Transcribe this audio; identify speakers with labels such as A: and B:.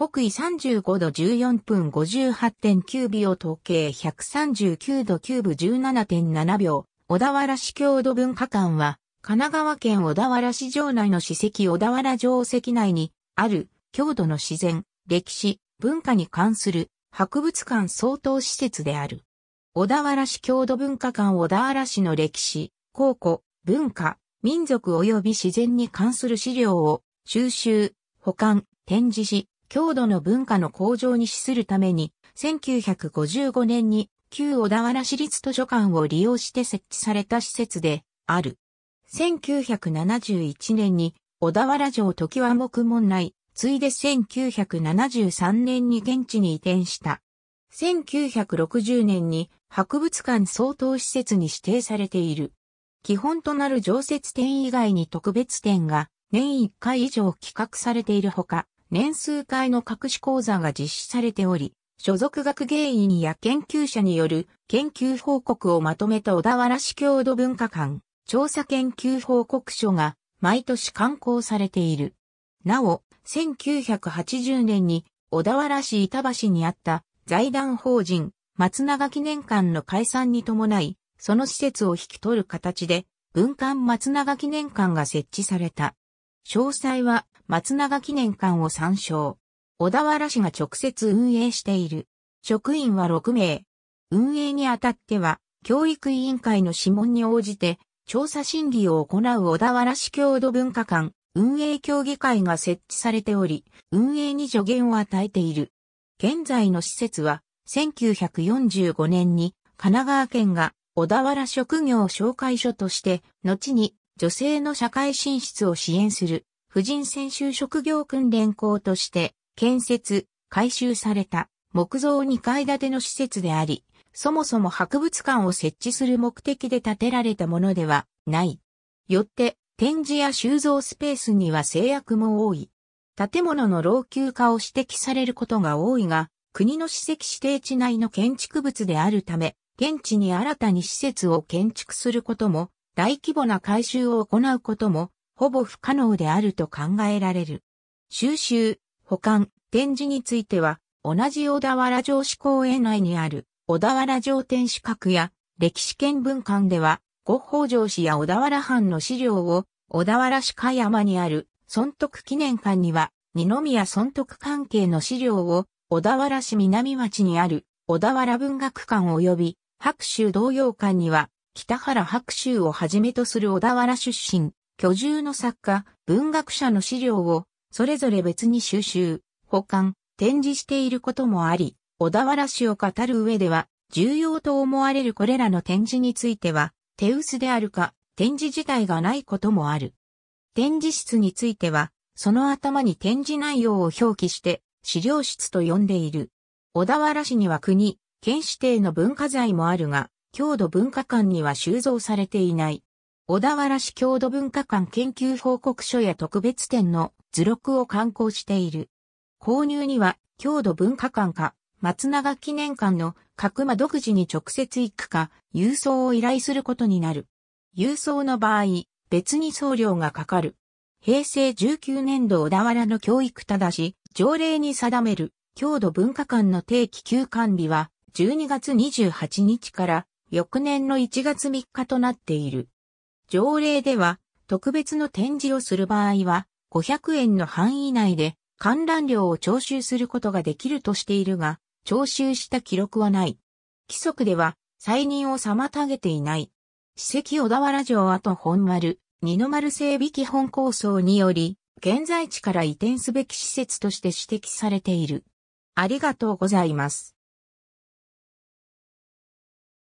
A: 北緯35度14分58.9秒統計139度9分17.7秒。小田原市郷土文化館は、神奈川県小田原市城内の史跡小田原城跡内にある郷土の自然、歴史、文化に関する博物館相当施設である。小田原市郷土文化館小田原市の歴史、考古、文化、民族及び自然に関する資料を収集、保管、展示し、郷土の文化の向上に資するために、1955年に旧小田原市立図書館を利用して設置された施設である。1971年に小田原城時は木門内、ついで1973年に現地に移転した。1960年に博物館相当施設に指定されている。基本となる常設展以外に特別展が年1回以上企画されているほか、年数回の隠し講座が実施されており、所属学芸員や研究者による研究報告をまとめた小田原市郷土文化館調査研究報告書が毎年刊行されている。なお、1980年に小田原市板橋にあった財団法人松永記念館の解散に伴い、その施設を引き取る形で文館松永記念館が設置された。詳細は松永記念館を参照。小田原市が直接運営している。職員は6名。運営にあたっては、教育委員会の諮問に応じて、調査審議を行う小田原市郷土文化館、運営協議会が設置されており、運営に助言を与えている。現在の施設は、1945年に神奈川県が小田原職業紹介所として、後に女性の社会進出を支援する婦人専修職業訓練校として建設、改修された木造2階建ての施設であり、そもそも博物館を設置する目的で建てられたものではない。よって展示や収蔵スペースには制約も多い。建物の老朽化を指摘されることが多いが、国の史跡指定地内の建築物であるため、現地に新たに施設を建築することも、大規模な改修を行うことも、ほぼ不可能であると考えられる。収集、保管、展示については、同じ小田原城址公園内にある小田原城天守閣や歴史見文館では、五北条氏や小田原藩の資料を小田原市鹿山にある尊徳記念館には二宮尊徳関係の資料を小田原市南町にある小田原文学館及び白州同様館には北原白州をはじめとする小田原出身居住の作家、文学者の資料をそれぞれ別に収集、保管、展示していることもあり、小田原市を語る上では重要と思われるこれらの展示については手薄であるか展示自体がないこともある。展示室についてはその頭に展示内容を表記して資料室と呼んでいる。小田原市には国、県指定の文化財もあるが、郷土文化館には収蔵されていない。小田原市郷土文化館研究報告書や特別展の図録を刊行している。購入には郷土文化館か松永記念館の各間独自に直接行くか郵送を依頼することになる。郵送の場合、別に送料がかかる。平成19年度小田原の教育ただし、条例に定める郷土文化館の定期休館日は12月28日から翌年の1月3日となっている。条例では、特別の展示をする場合は、500円の範囲内で観覧料を徴収することができるとしているが、徴収した記録はない。規則では、再任を妨げていない。史跡小田原城跡本丸、二の丸整備基本構想により、現在地から移転すべき施設として指摘されている。ありがとうございます。